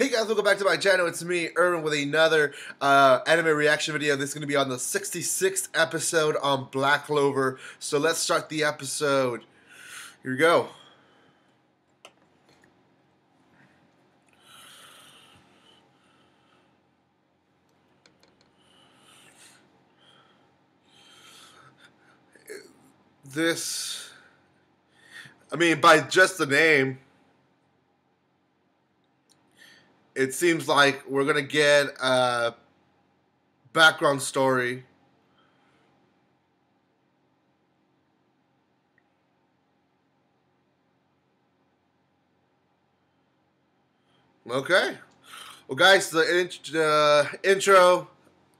Hey guys, welcome back to my channel. It's me, Irvin, with another uh, anime reaction video. This is going to be on the 66th episode on Black Clover. So let's start the episode. Here we go. This, I mean, by just the name, it seems like we're gonna get a background story. Okay. Well, guys, the int- uh, intro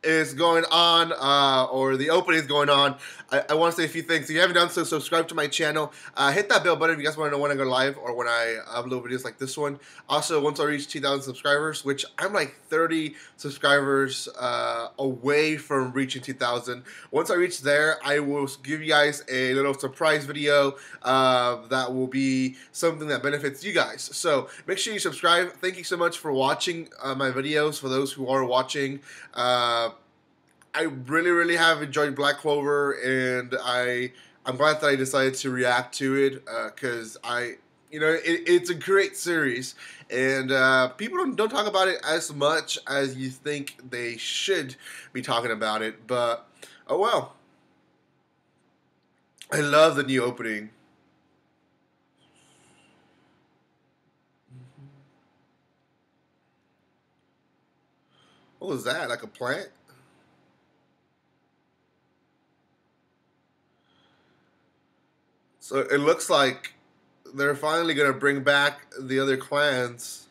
is going on, uh, or the opening is going on, I, I want to say a few things. If you haven't done so, subscribe to my channel. Uh, hit that bell button if you guys want to know when I go live or when I upload videos like this one. Also, once I reach 2,000 subscribers, which I'm like 30 subscribers uh, away from reaching 2,000. Once I reach there, I will give you guys a little surprise video uh, that will be something that benefits you guys. So make sure you subscribe. Thank you so much for watching uh, my videos. For those who are watching, uh, I really, really have enjoyed Black Clover, and I I'm glad that I decided to react to it because uh, I you know it, it's a great series, and uh, people don't don't talk about it as much as you think they should be talking about it. But oh well, I love the new opening. What was that? Like a plant? So it looks like they're finally going to bring back the other clans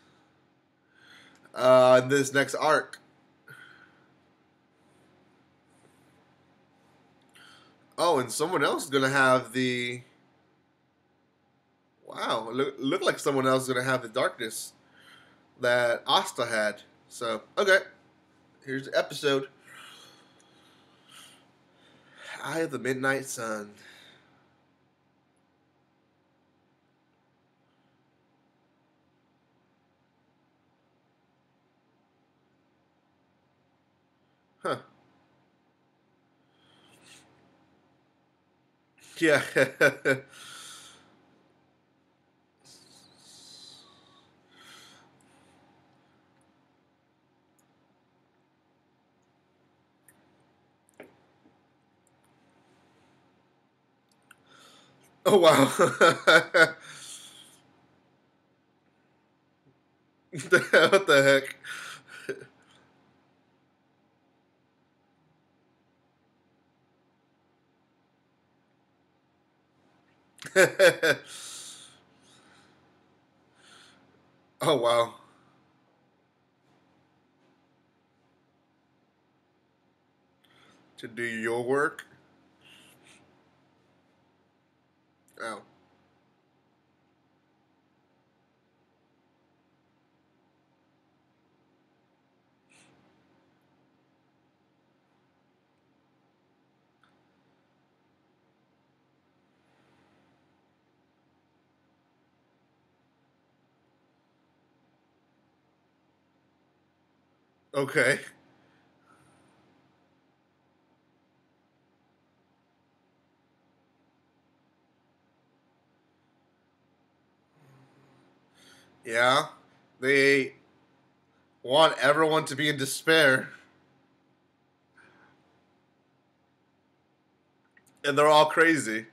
uh, in this next arc. Oh, and someone else is going to have the. Wow, look, look like someone else is going to have the darkness that Asta had. So, okay. Here's the episode. Eye of the Midnight Sun. Huh. Yeah. oh wow. what the heck? oh wow. To do your work? Oh. Okay. Yeah. They want everyone to be in despair. And they're all crazy.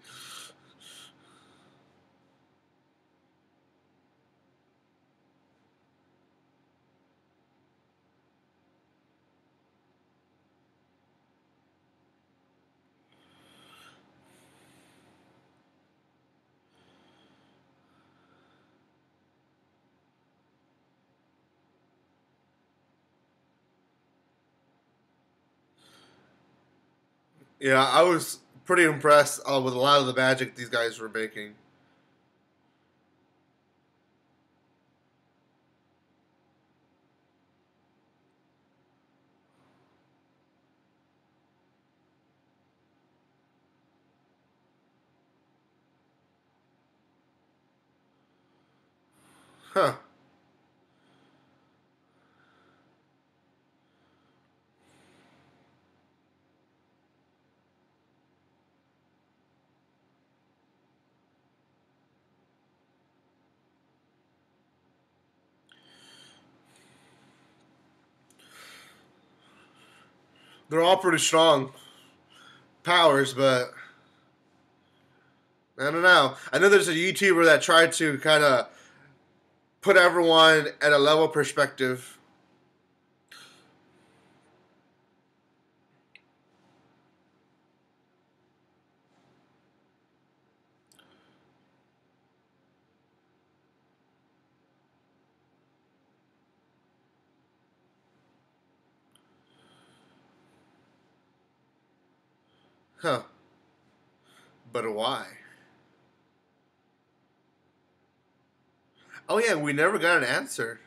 Yeah, I was pretty impressed uh, with a lot of the magic these guys were making. Huh. They're all pretty strong powers, but I don't know. I know there's a YouTuber that tried to kind of put everyone at a level perspective. Huh. But why? Oh yeah, we never got an answer.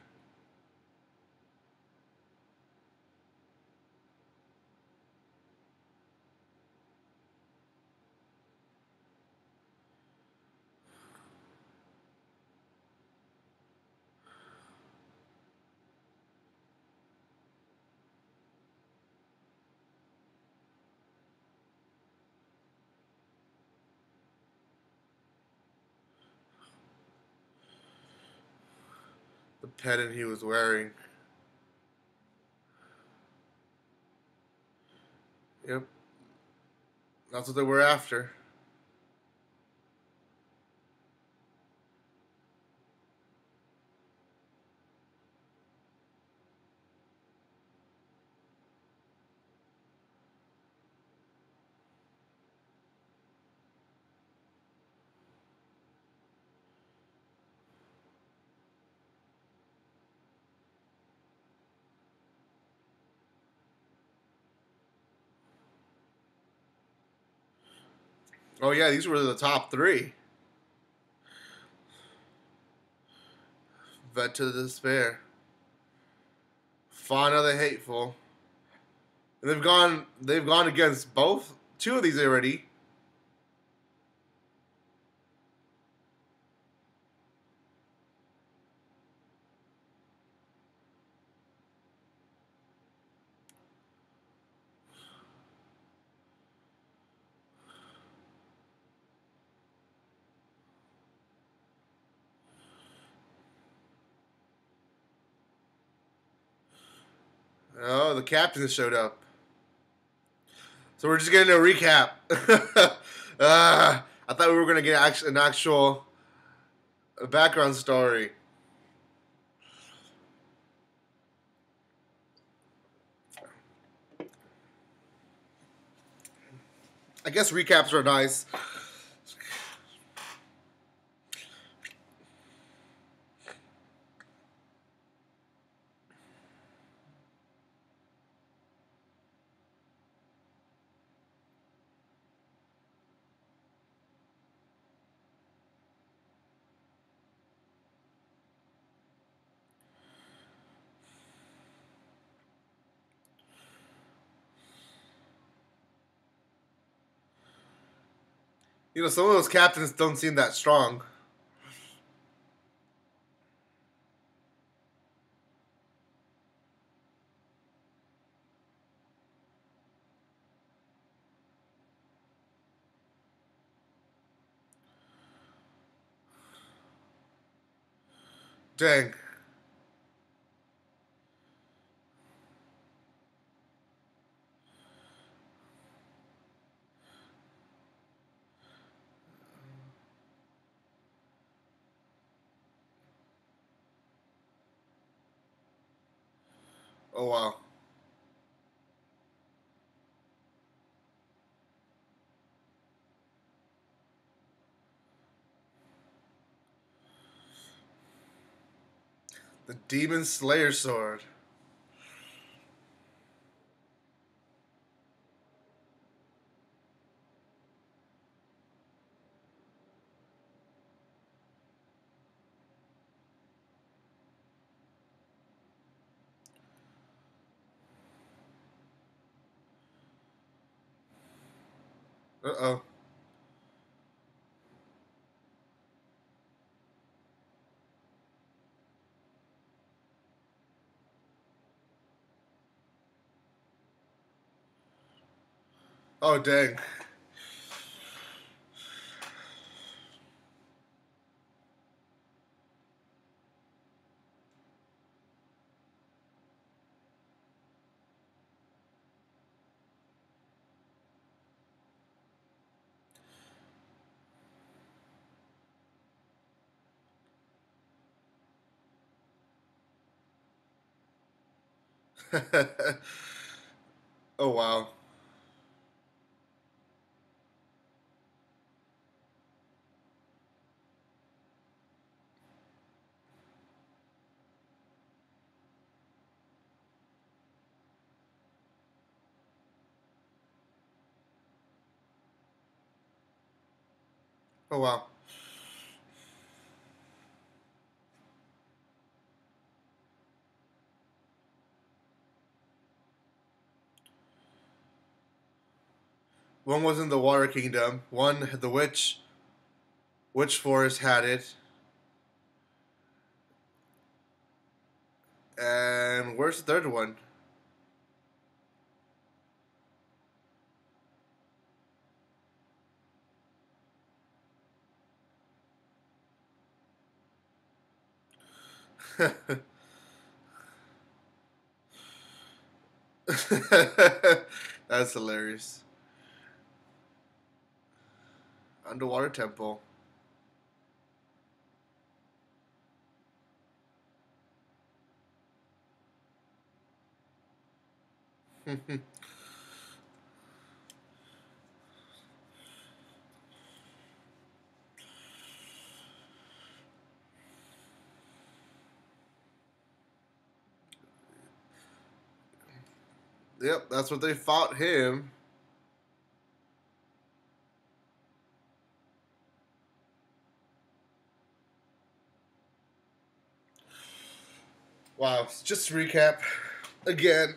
Pendant he was wearing. Yep. That's what they were after. Oh yeah, these were the top three. Vetto the despair. Fana the hateful. And they've gone they've gone against both two of these already. Oh, the captain showed up. So we're just getting a recap. uh, I thought we were gonna get an actual background story. I guess recaps are nice. You know, some of those captains don't seem that strong. Dang. Oh wow. The Demon Slayer sword. Uh oh. Oh dang. oh wow. Oh wow. One was in the Water Kingdom. One, the witch, witch forest had it. And where's the third one? That's hilarious. Underwater temple. yep, that's what they fought him. Wow, just to recap again.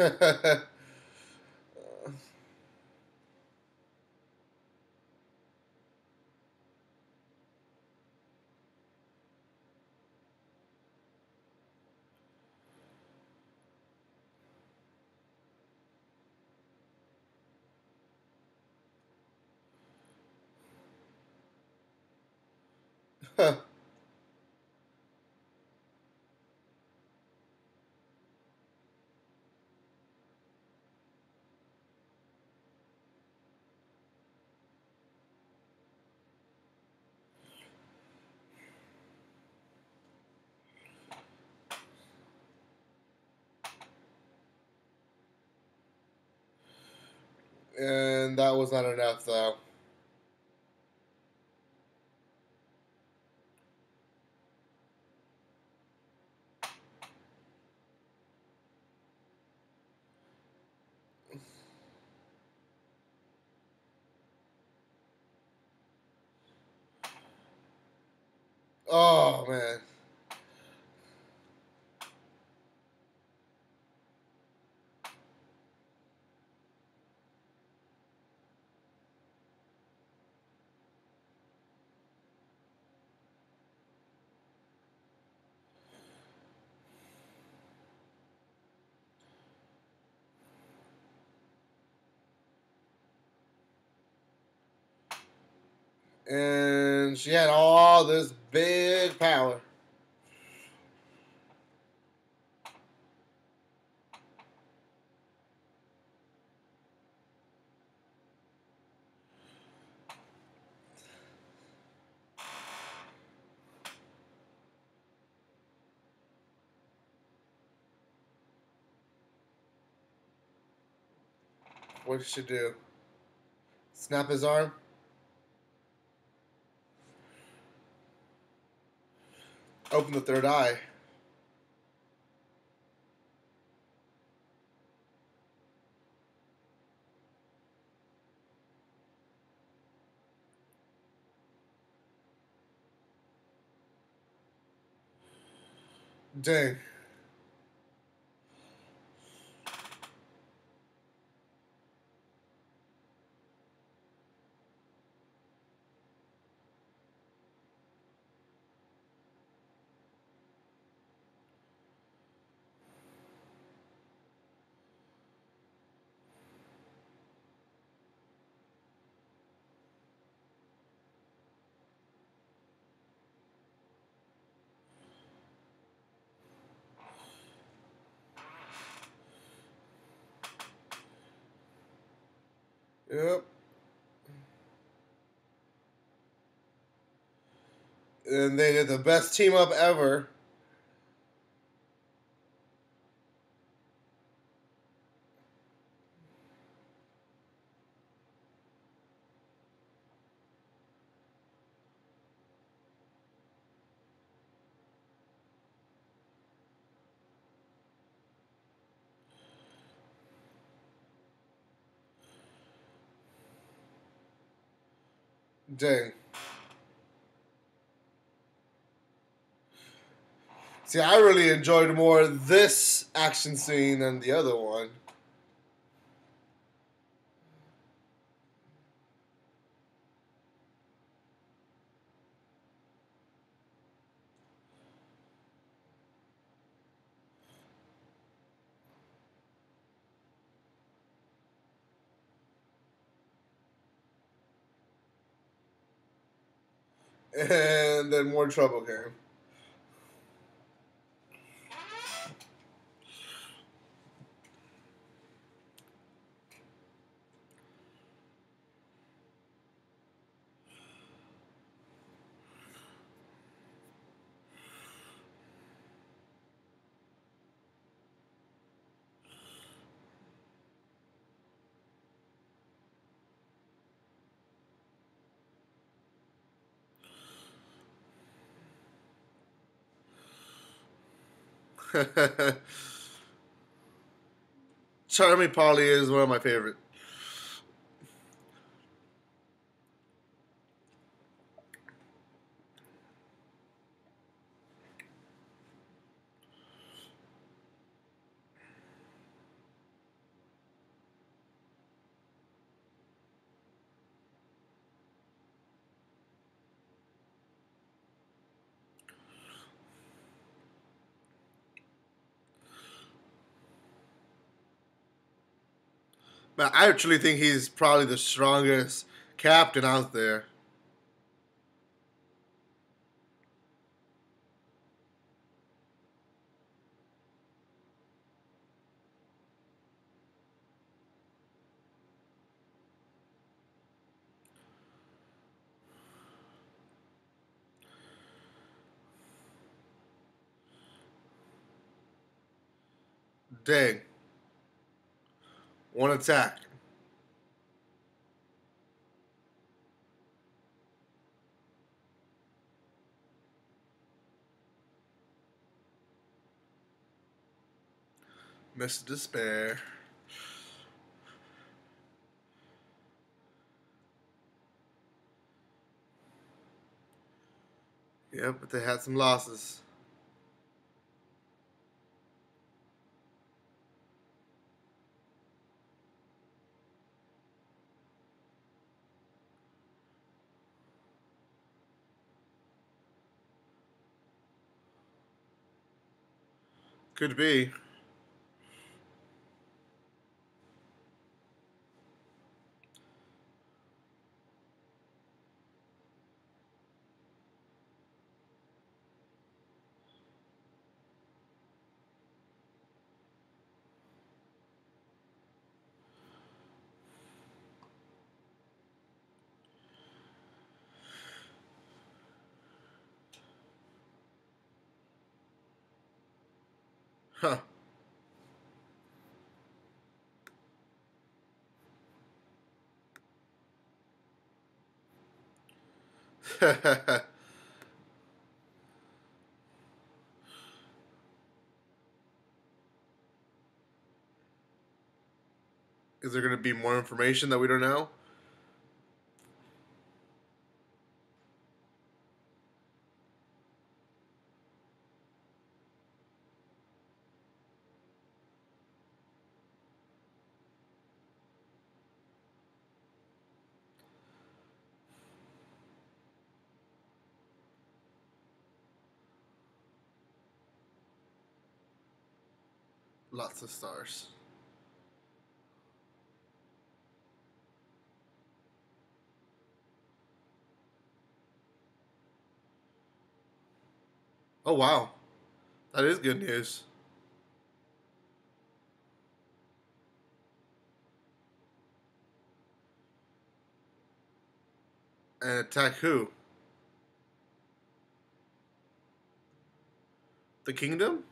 Huh. And that was not enough, though. Oh man. And she had all this big power. What did she do? Snap his arm? Open the third eye. Dang. Yep. And they did the best team up ever. Dang. See, I really enjoyed more this action scene than the other one. And then more trouble came. Charming Polly is one of my favorite. I actually think he's probably the strongest captain out there. Dang. One attack. Mr. Despair. Yep, but they had some losses. Could be. Huh. Is there going to be more information that we don't know? Lots of stars. Oh wow. That is good news. And attack who? The kingdom?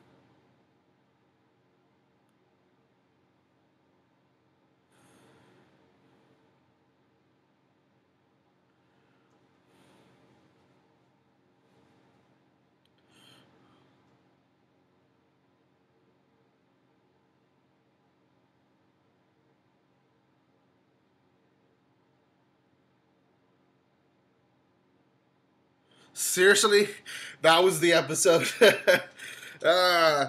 Seriously, that was the episode. uh,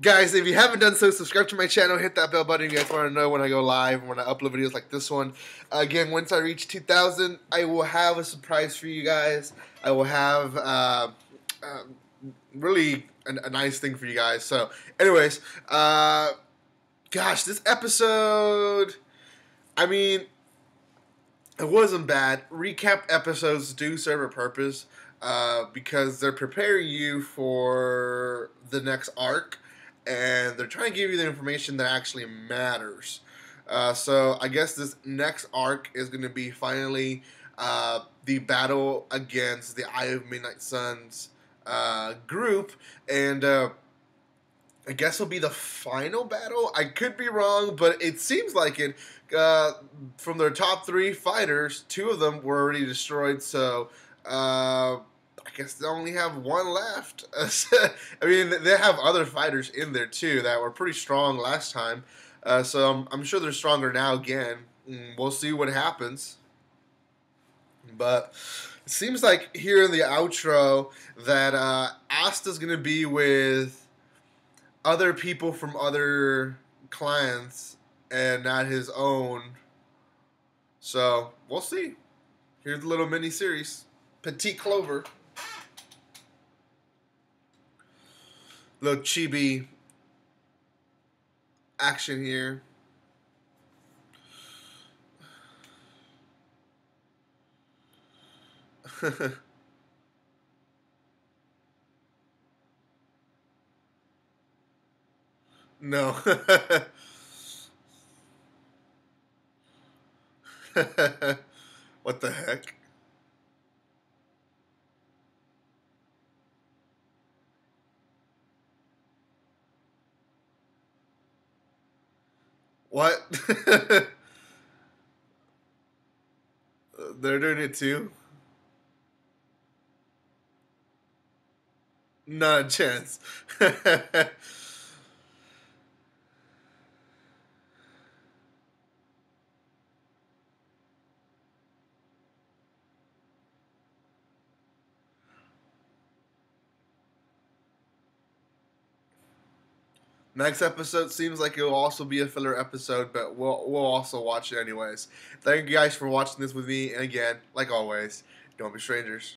guys, if you haven't done so, subscribe to my channel, hit that bell button if you guys want to know when I go live and when I upload videos like this one. Again, once I reach 2,000, I will have a surprise for you guys. I will have uh, uh, really a, a, nice thing for you guys. So, anyways, uh, gosh, this episode, I mean, it wasn't bad. Recap episodes do serve a purpose uh, because they're preparing you for the next arc and they're trying to give you the information that actually matters. Uh, so I guess this next arc is going to be finally uh, the battle against the Eye of Midnight Suns uh, group, and uh, I guess it'll be the final battle. I could be wrong, but it seems like it. Uh, from their top three fighters, two of them were already destroyed. So uh, I guess they only have one left. I mean, they have other fighters in there too that were pretty strong last time. Uh, so I'm, I'm, sure they're stronger now again. Mm, we'll see what happens. But it seems like here in the outro that uh, Asta's going to be with other people from other clients and not his own. So we'll see. Here's a little mini series. Petite Clover. Little chibi action here. No. what the heck? What? They're doing it too? Not a chance. Next episode seems like it will also be a filler episode, but we'll we'll also watch it anyways. Thank you guys for watching this with me, and again, like always, don't be strangers.